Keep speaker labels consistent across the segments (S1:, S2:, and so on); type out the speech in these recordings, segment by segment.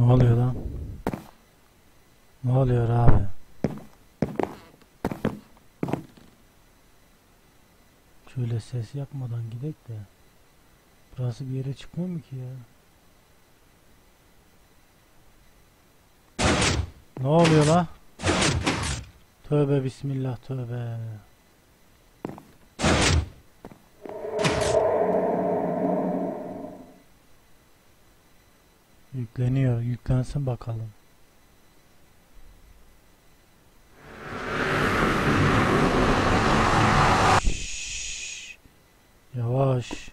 S1: Ne oluyor lan? Ne oluyor abi? Şöyle ses yapmadan gidek de. Burası bir yere çıkmıyor mu ki ya? Ne oluyor la? Tövbe bismillah tövbe. Yükleniyor. Yüklensin bakalım. Şşş. Yavaş.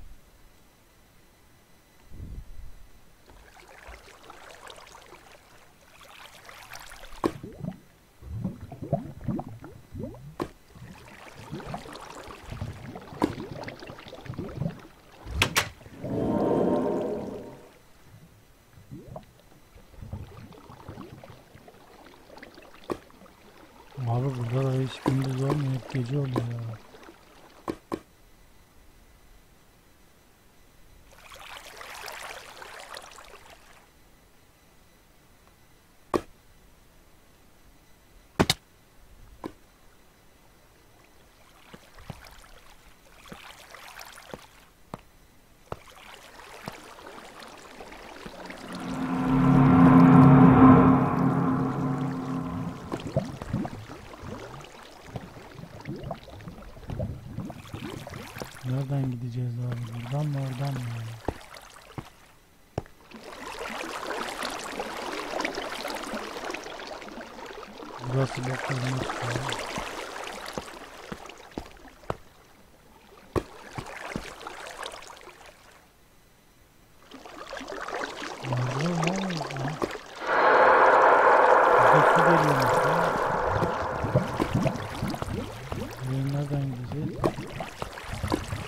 S1: Abi burada da hiç gündüz olmuyor. Hep gece oluyor ya. Nereden gideceğiz abi? Buradan mı oradan mı? ya? Burası bakılmış ya. Nerede lan? Ha? Burada su geliyormuş ya. Buraya nereden gideceğiz?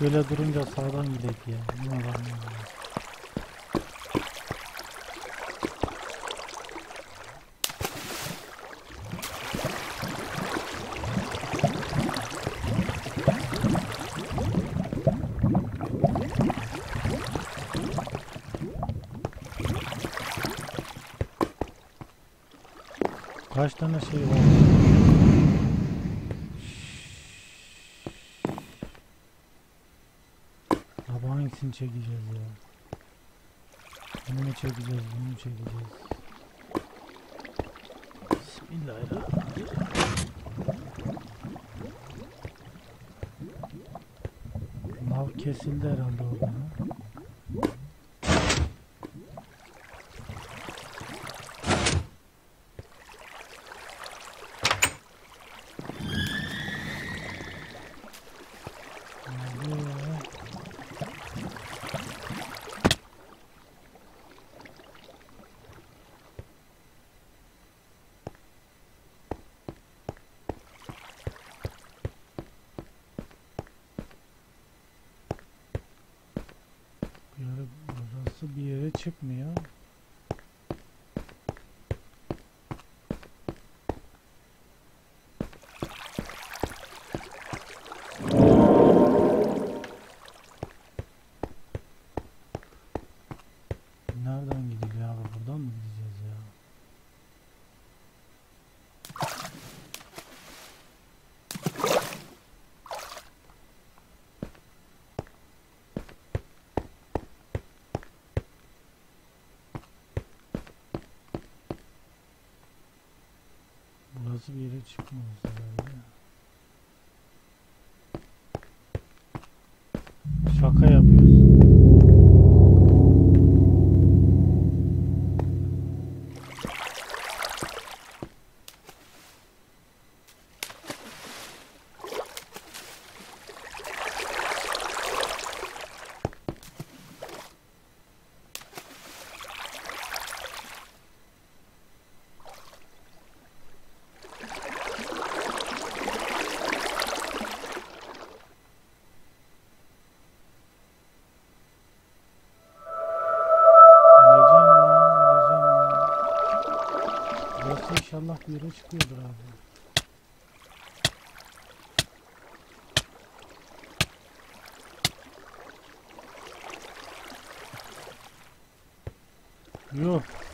S1: Şöyle durunca sağdan gidelim ya. Ne var ne var. Şey var? Abi hangisini çekeceğiz ya? Bunu mu çekeceğiz, bunu mu çekeceğiz? Bismillahirrahmanirrahim. Nav kesildi herhalde orada. ha? Ne oluyor ya? Bir yere, burası bir yere çıkmıyor. Nereden gidiliyor abi? Buradan mı gideceğiz ya? Burası bir yere çıkmıyoruz herhalde. İnşallah bir yere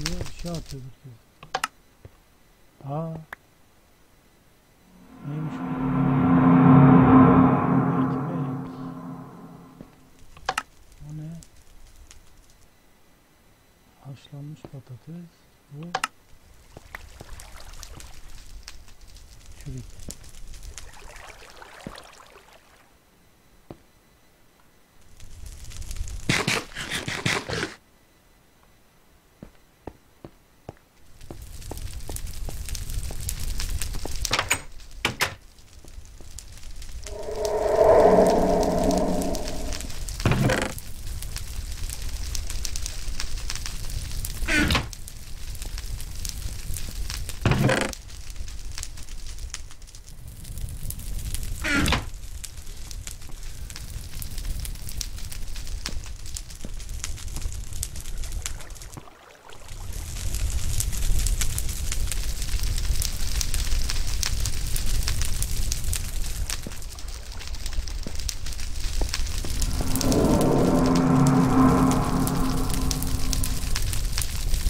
S1: Atıyor? Bir şey atıyor bu kız. Aa. Neymiş bu? Ekmek. O ne? Haşlanmış patates. Bu. Çürük.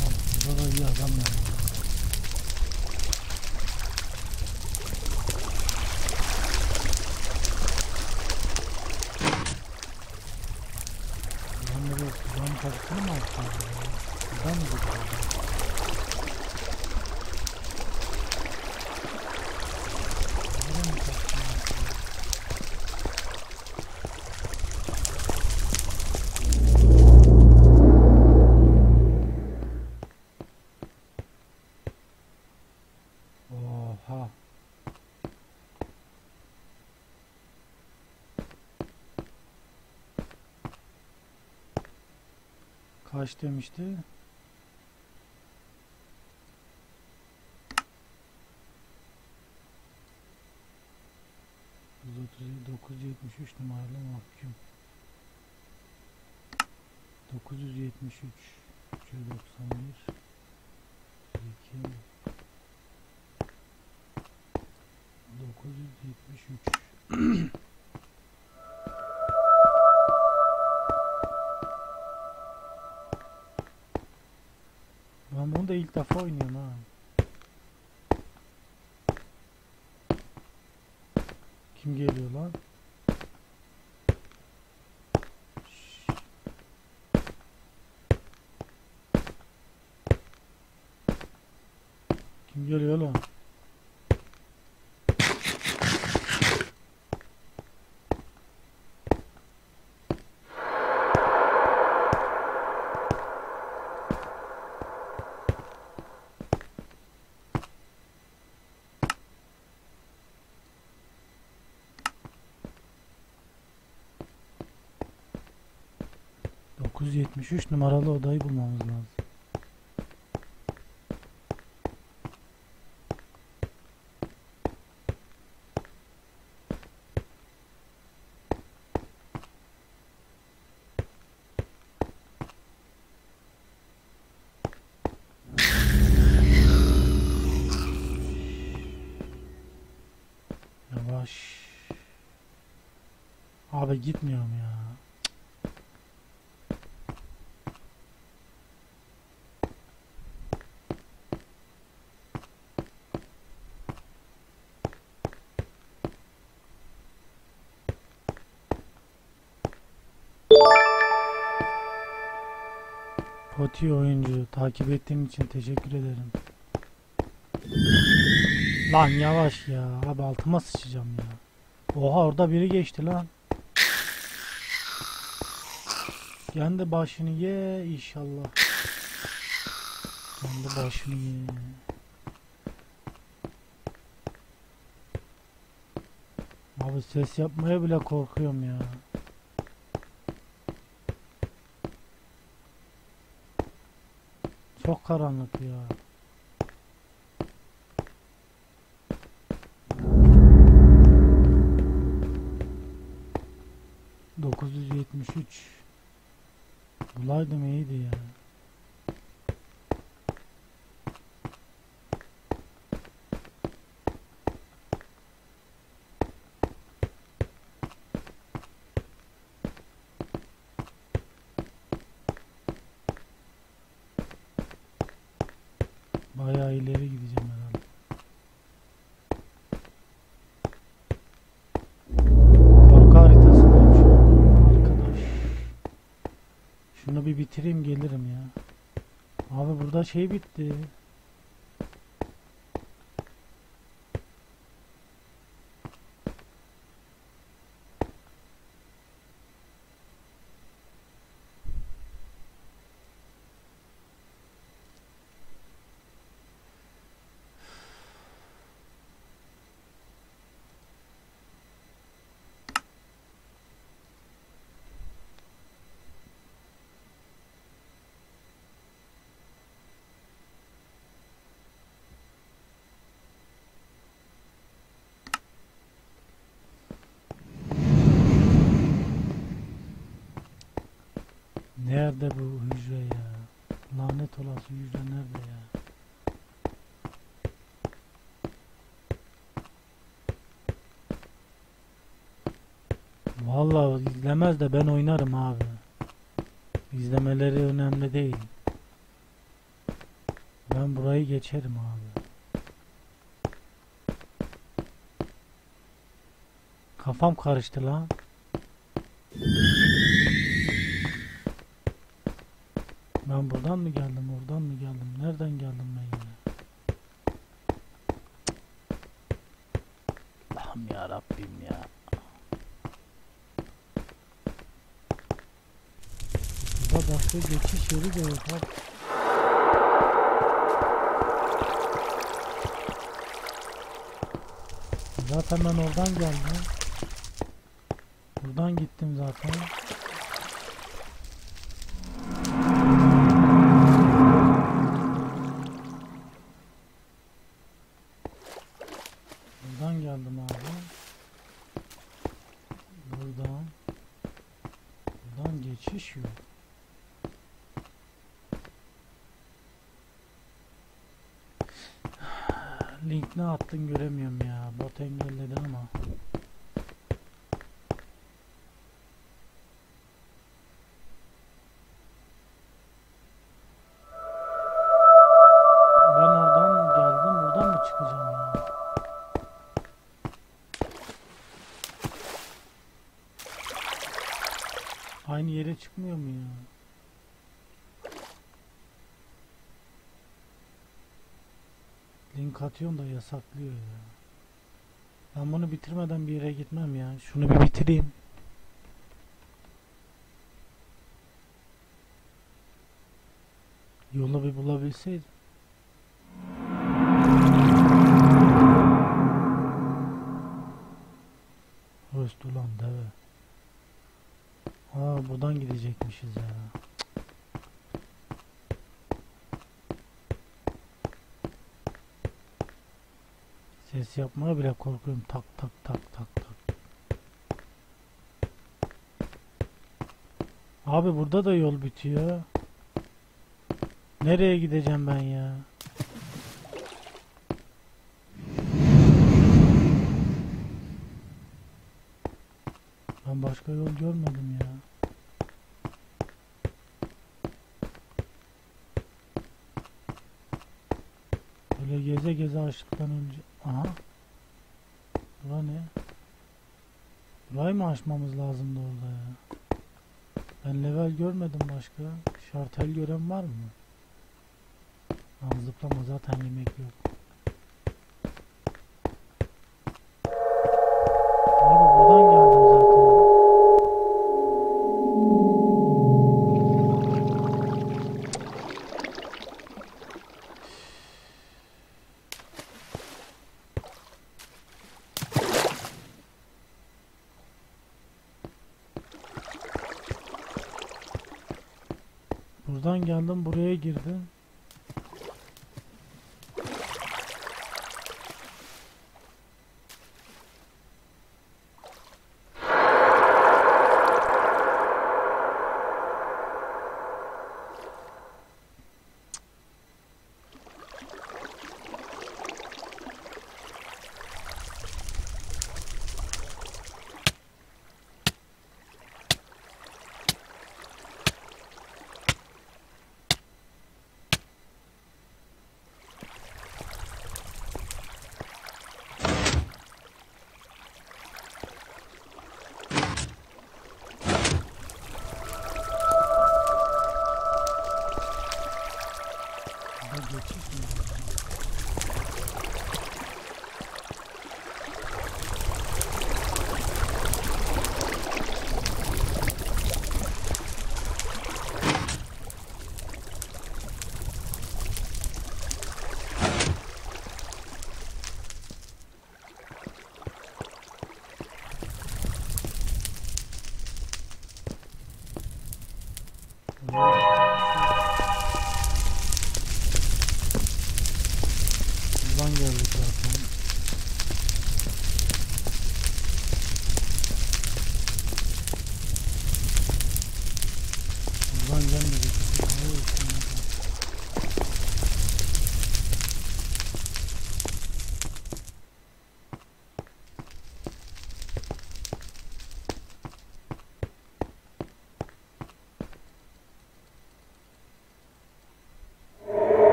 S1: Ya Burada da iyi adam ya. Ben de bu kulağın kapısını mı açtım ya? Buradan mı gidiyor? Buradan mı kapısını açtım? Oha. Yetmiş üç numaralı mahkum. 973 391 2 973 Defa oynuyorum ha. Kim geliyor lan? Şşş. Kim geliyor lan? ...973 numaralı odayı bulmamız lazım. Yavaş. Abi gitmiyorum ya. Poti oyuncu takip ettiğin için teşekkür ederim. Lan yavaş ya. Abi altıma sıçacağım ya. Oha orada biri geçti lan. Kendi başını ye inşallah. Kendi başını ye. Abi ses yapmaya bile korkuyorum ya. Çok karanlık ya. Bitireyim gelirim ya. Abi burada şey bitti. Nerede bu hücre ya? Lanet olası hücre nerede ya? Vallahi izlemez de ben oynarım abi. İzlemeleri önemli değil. Ben burayı geçerim abi. Kafam karıştı lan. Ben buradan mı geldim, oradan mı geldim, nereden geldim ben ya? Allah'ım ya Rabbim ya. Burada başka geçiş yeri de yok abi. Zaten ben oradan geldim. Buradan gittim zaten. Atıyorsun da yasaklıyor ya. Ben bunu bitirmeden bir yere gitmem ya. Şunu bir bitireyim. Yolu bir bulabilseydim. Host ulan deve. Aa buradan gidecekmişiz ya. Ses yapmaya bile korkuyorum. Tak tak tak tak tak. Abi burada da yol bitiyor. Nereye gideceğim ben ya? Ben başka yol görmedim ya. Böyle geze geze açlıktan önce. Aşmamız lazımdı orada ya? Ben level görmedim başka. Şartel gören var mı? Aa, zıplama zaten yemek yok.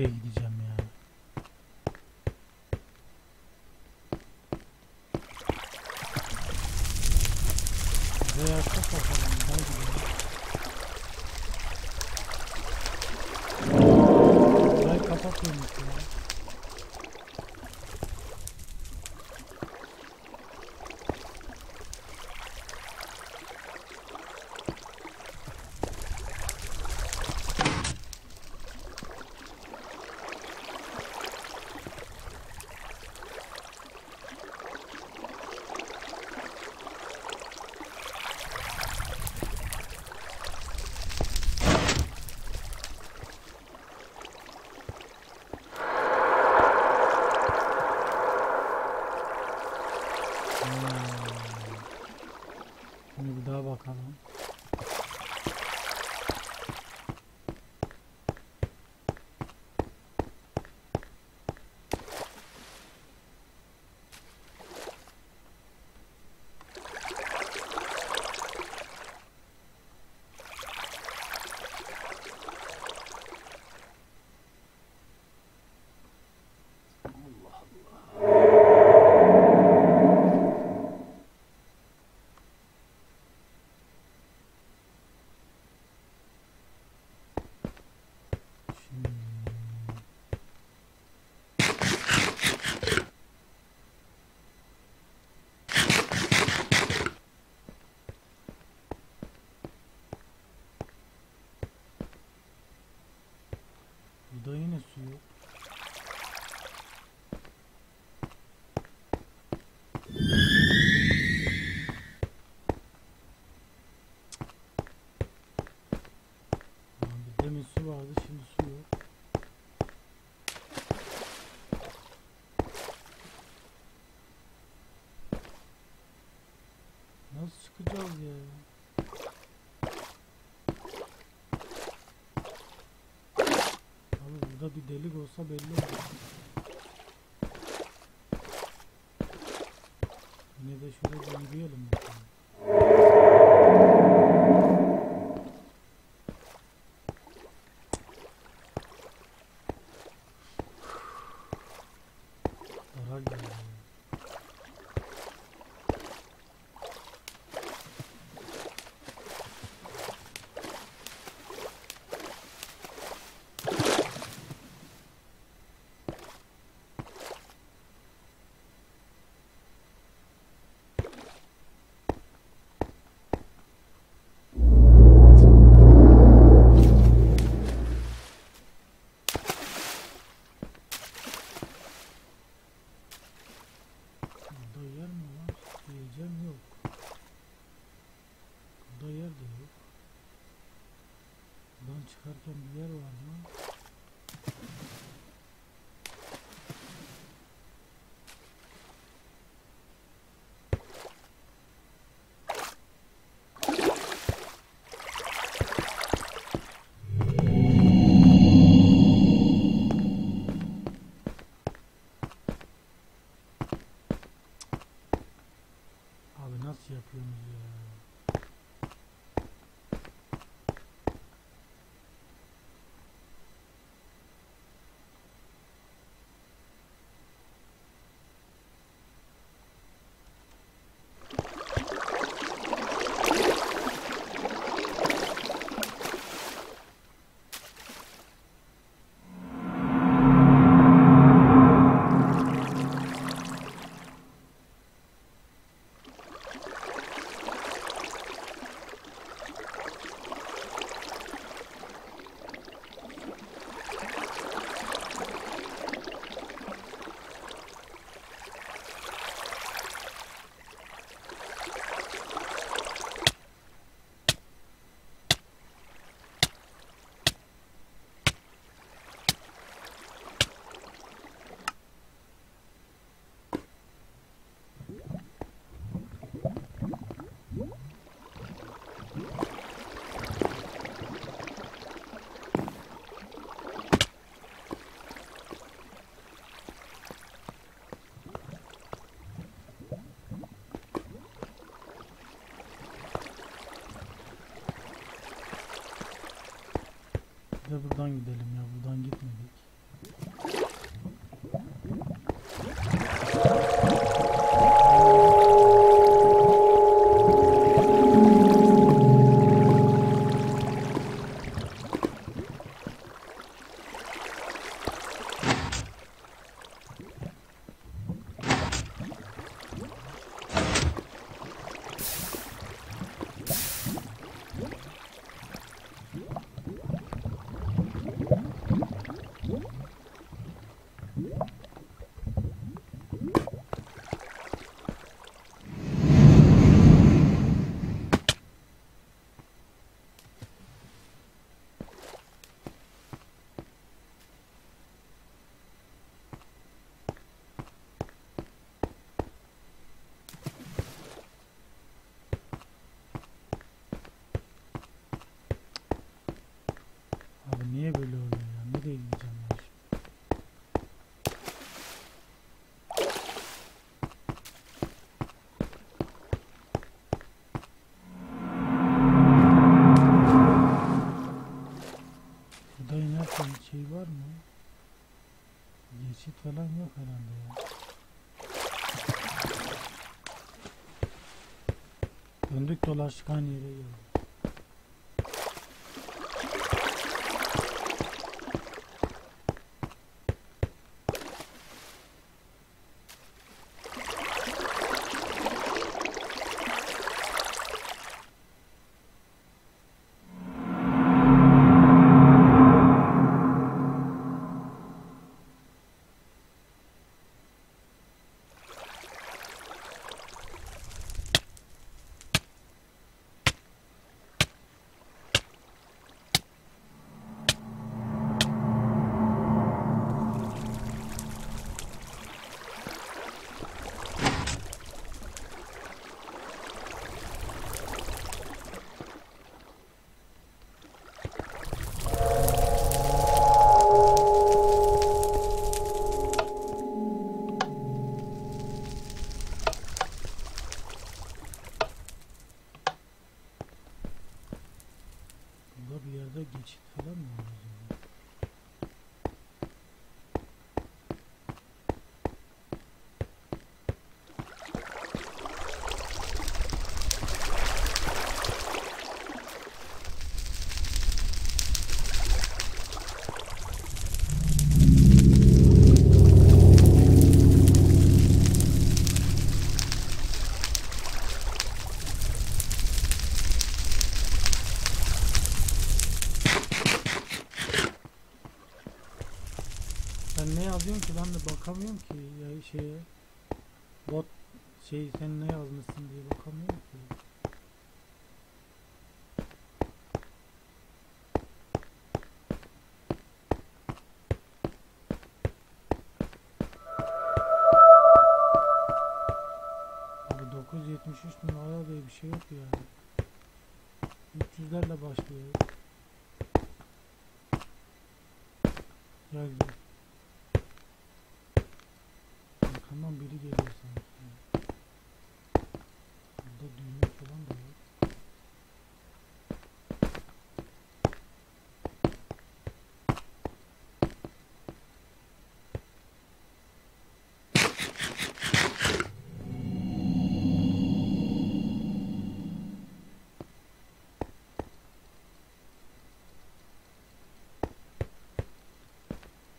S1: Nereye gideceğim ya? Buraya açsak bakalım. Daha gidelim. Burayı kapatıyormuş ya. Hmm. Şimdi bir daha bakalım. Şimdi Burada yine su yok. Abi demin su vardı şimdi su yok. Nasıl çıkacağız ya? Abi burada bir delik olsa belli olur. Yine de şöyle bir yürüyelim buradan gidelim Burada inerken şey var mı? Geçit falan yok herhalde ya. Döndük dolaştık aynı yere geldik. Burada bir yerde geçit falan mı var acaba? Sen ne yazıyorsun ki ben de bakamıyorum ki ya şeye bot şey sen ne yazmışsın diye bakamıyorum ki. Abi 973 numara diye bir şey yok yani. 300'lerle başlıyor. Ya Arkamdan biri geliyor sanki. Burada düğme falan da yok.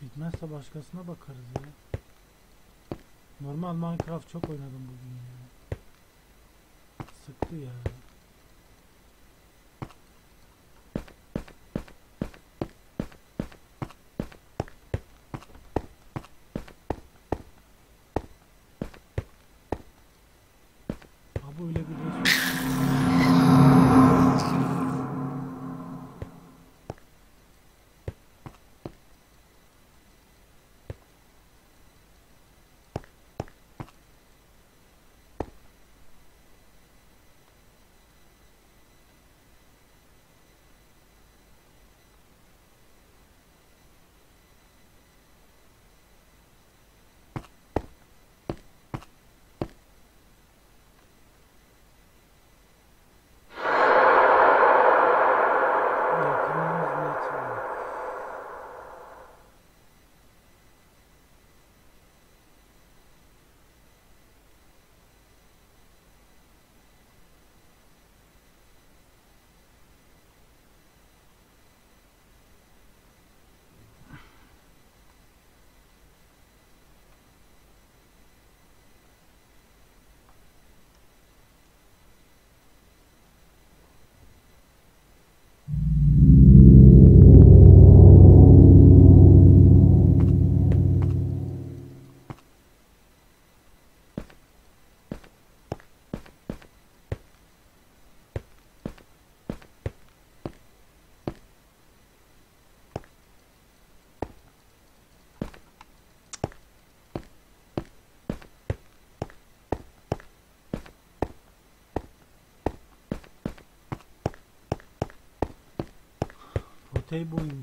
S1: Bitmezse başkasına bakarız ya. Normal Minecraft çok oynadım bugün ya. Sıktı ya. table in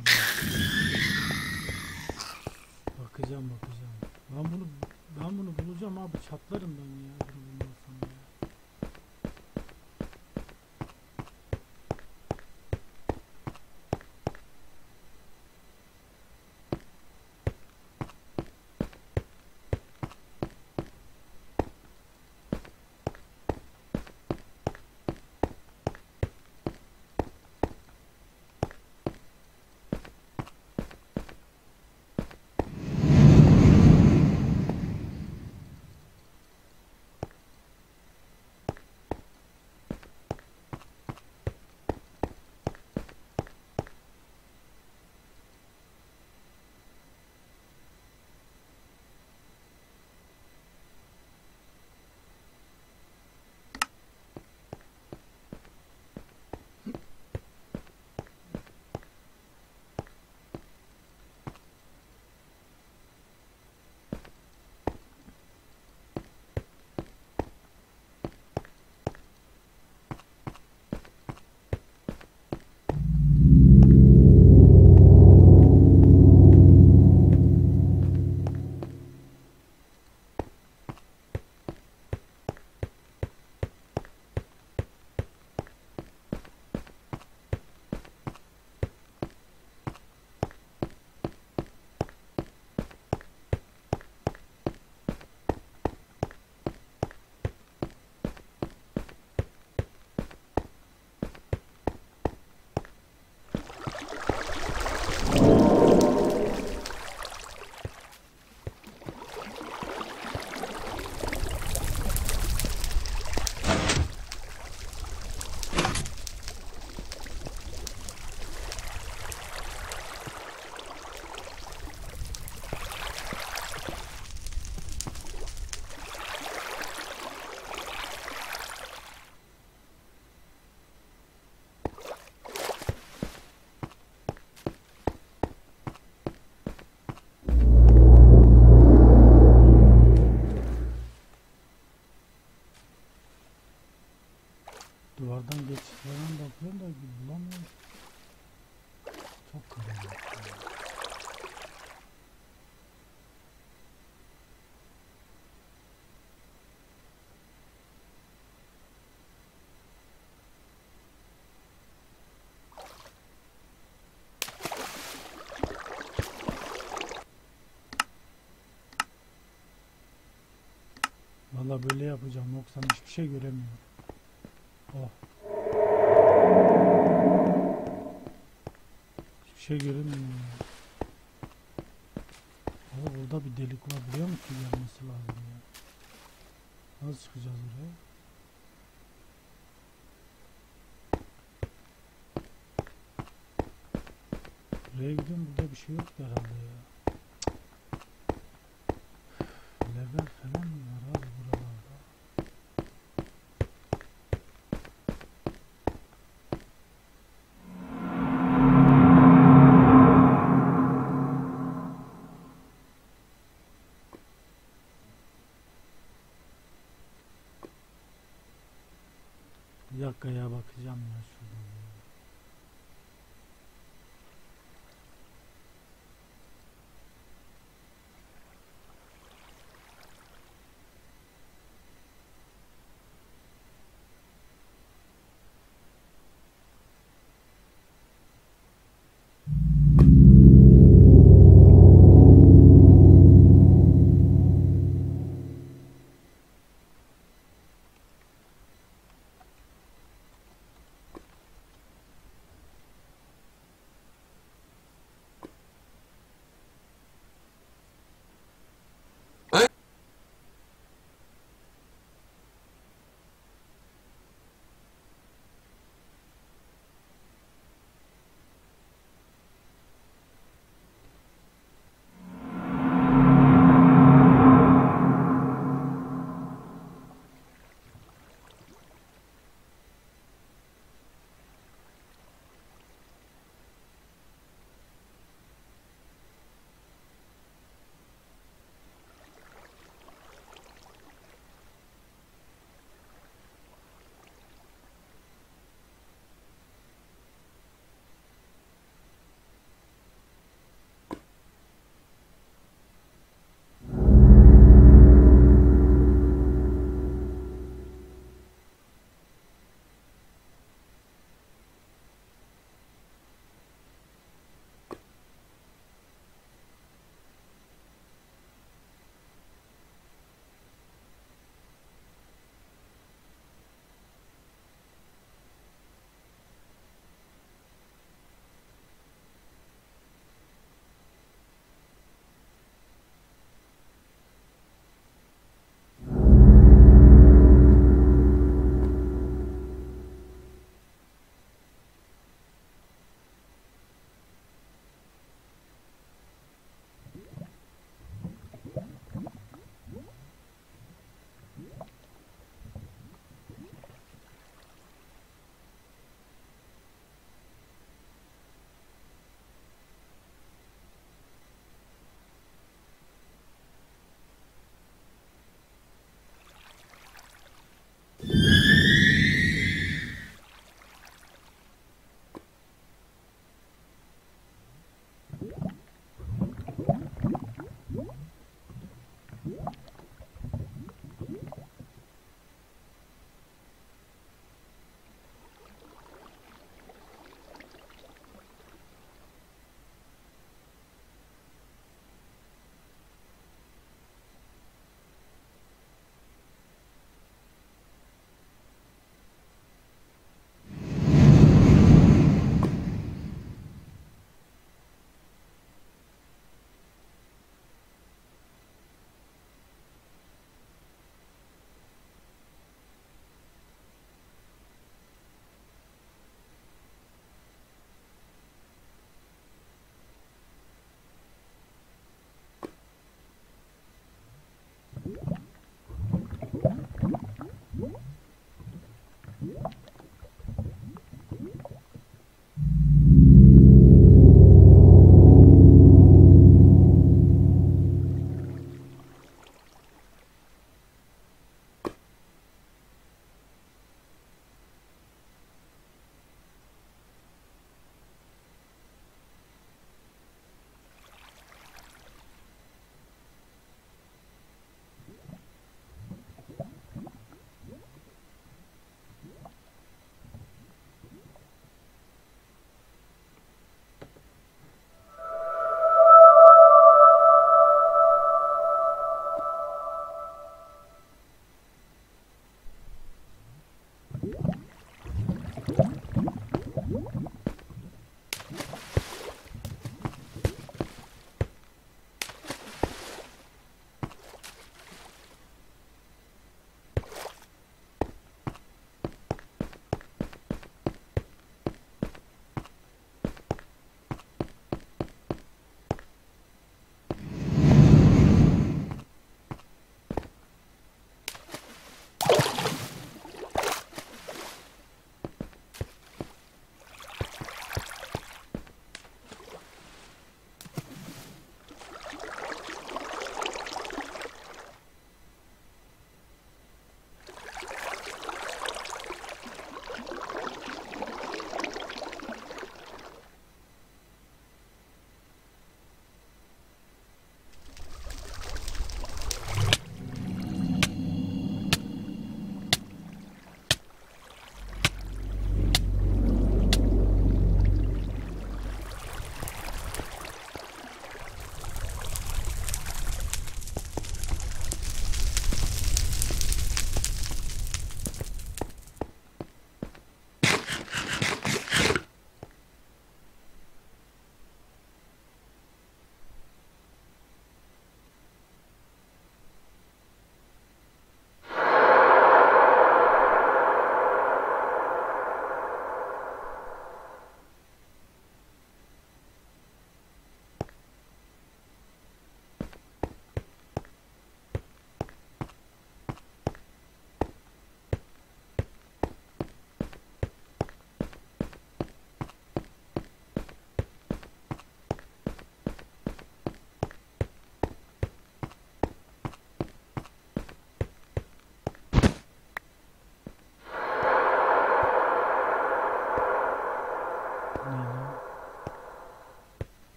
S1: Valla böyle yapacağım yoksa hiçbir şey göremiyorum. Oh. Hiçbir şey göremiyorum. Valla burada bir delik var biliyor musun gelmesi lazım ya. Nasıl çıkacağız oraya? Buraya gidiyorum burada bir şey yok herhalde ya. Level falan mı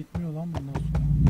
S1: Gitmiyor lan bundan sonra.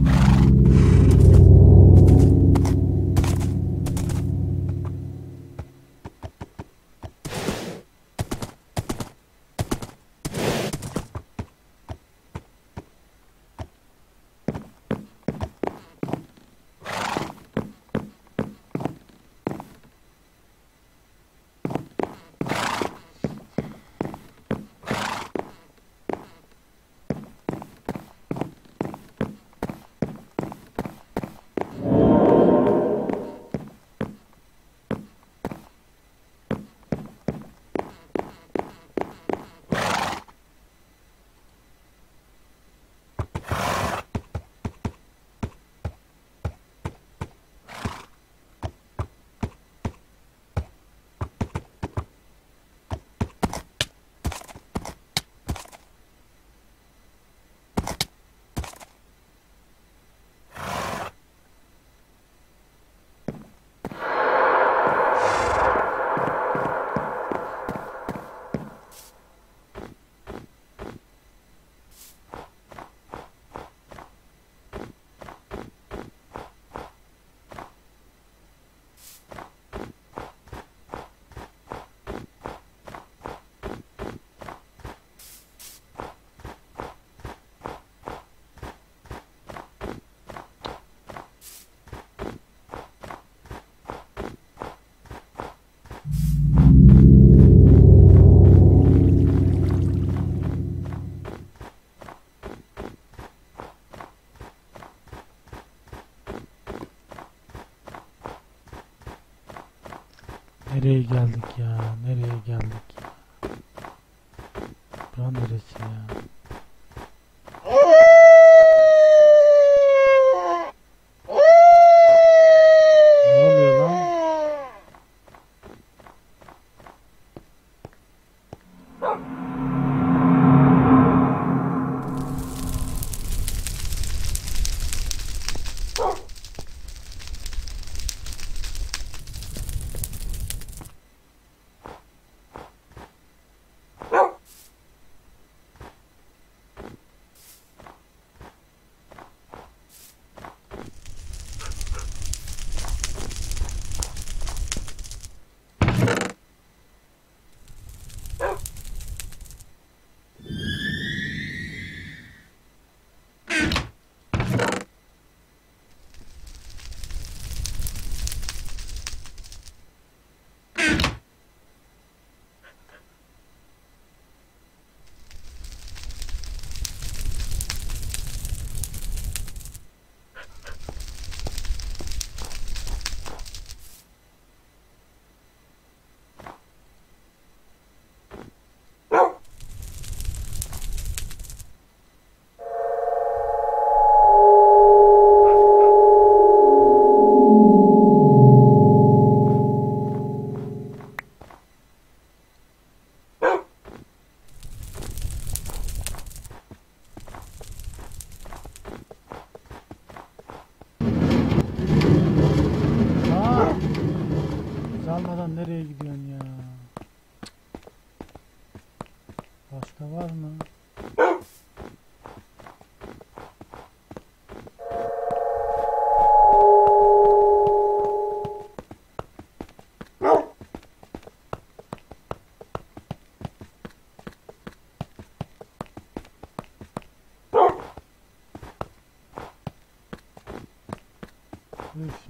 S1: Geldik ya? Nereye geldik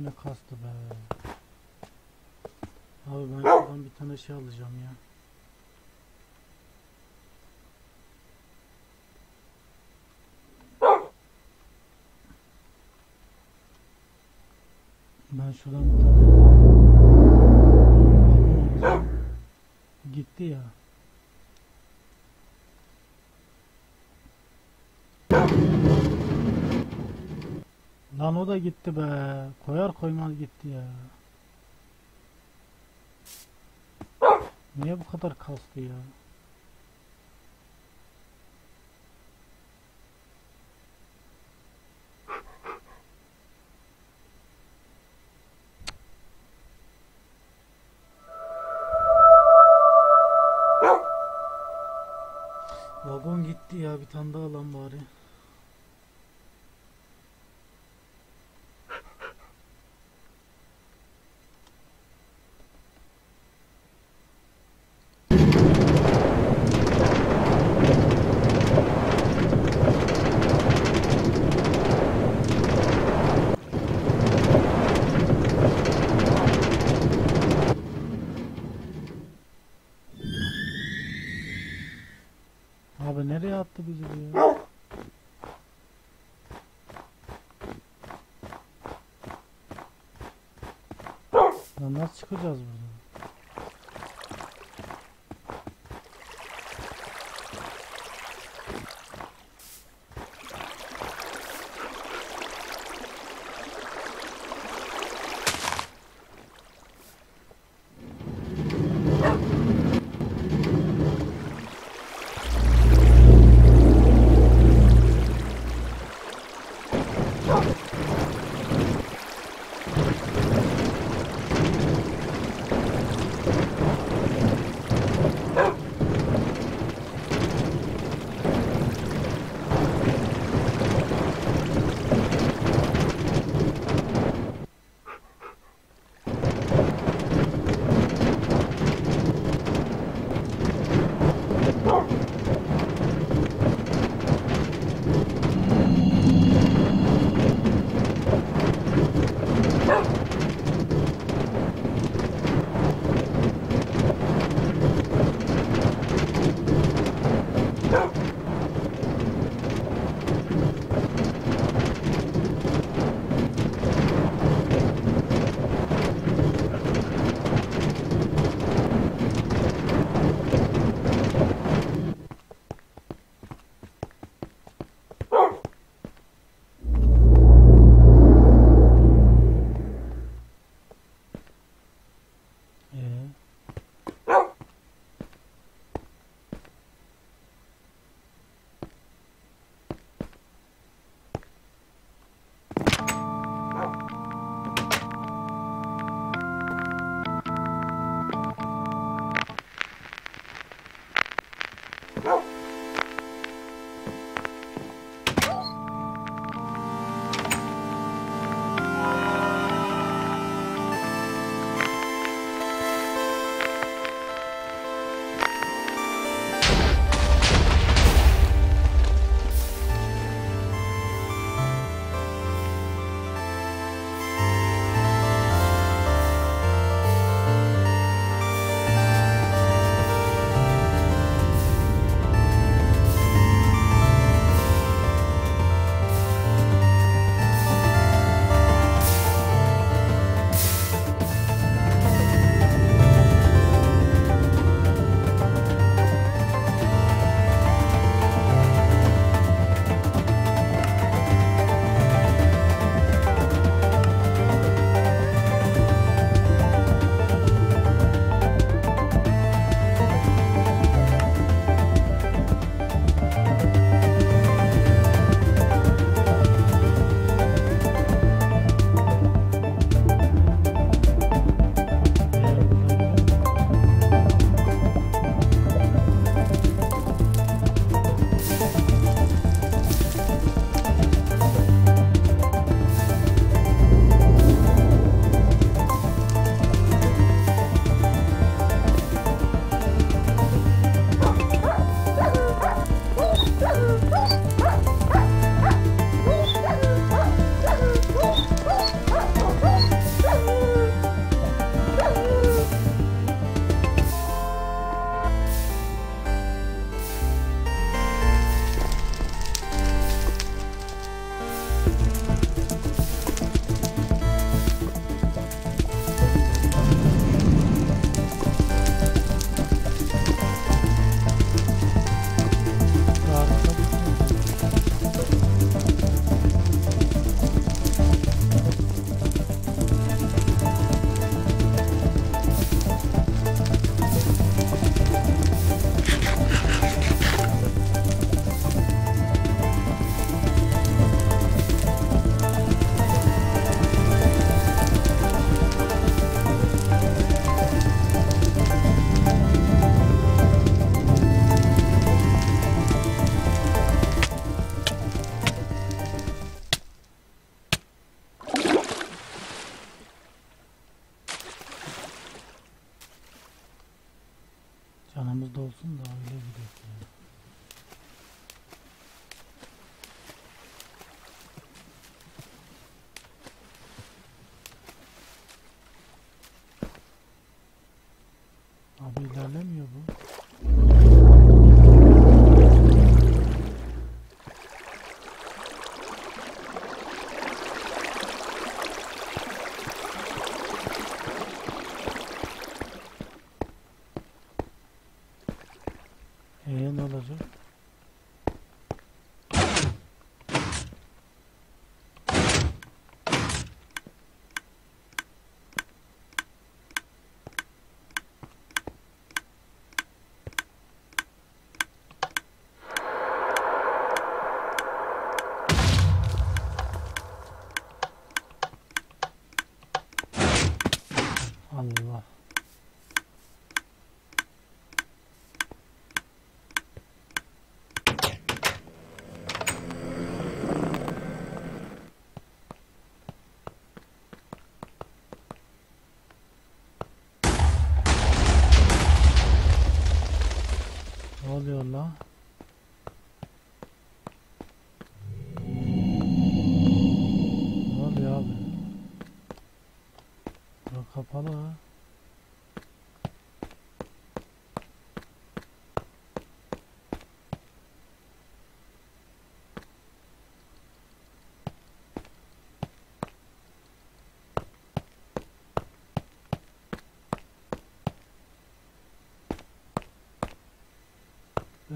S1: Üf ne kastı be. Abi ben şuradan bir tane şey alacağım ya. Ben şuradan bir tane gitti be. Koyar koymaz gitti ya. Niye bu kadar kastı ya? Vagon gitti ya bir tane daha alan bari. attı bizi bu ya. Lan nasıl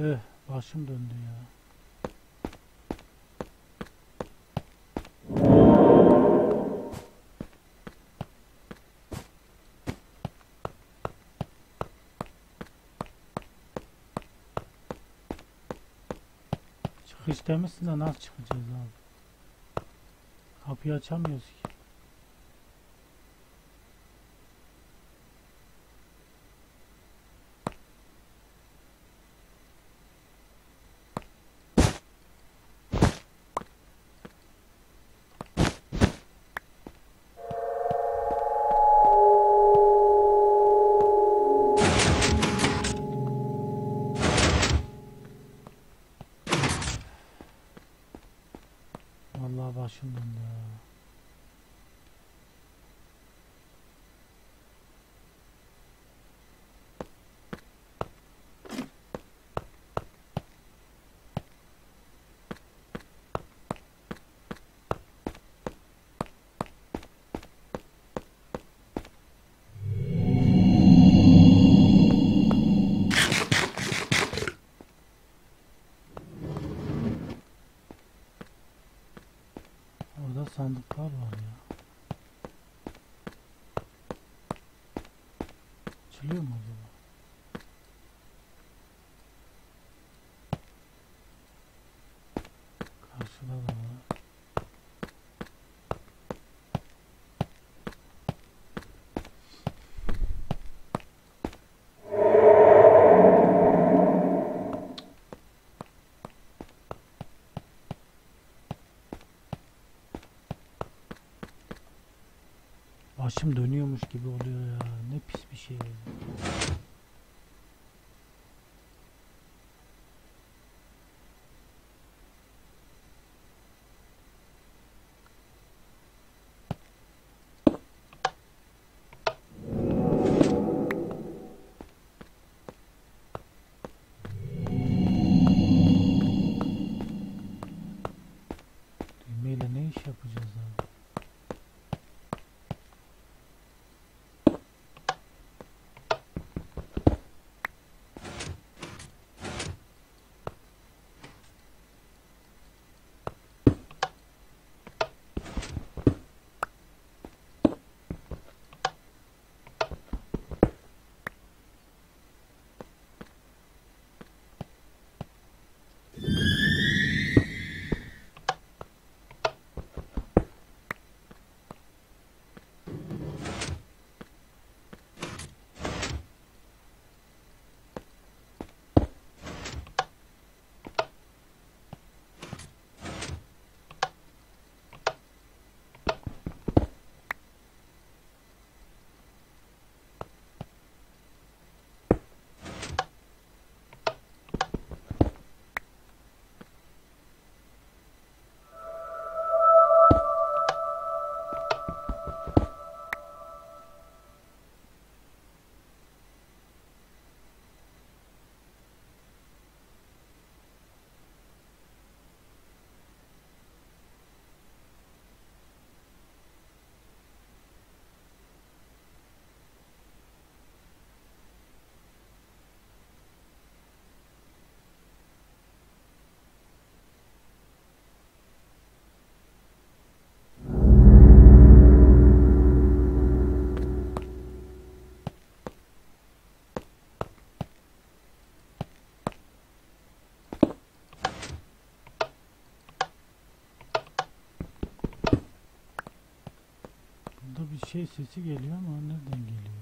S1: Eh, başım döndü ya. Çıkış demişsin de nasıl çıkacağız abi? Kapıyı açamıyoruz ki. gibi olur. Şey sesi geliyor ama nereden geliyor?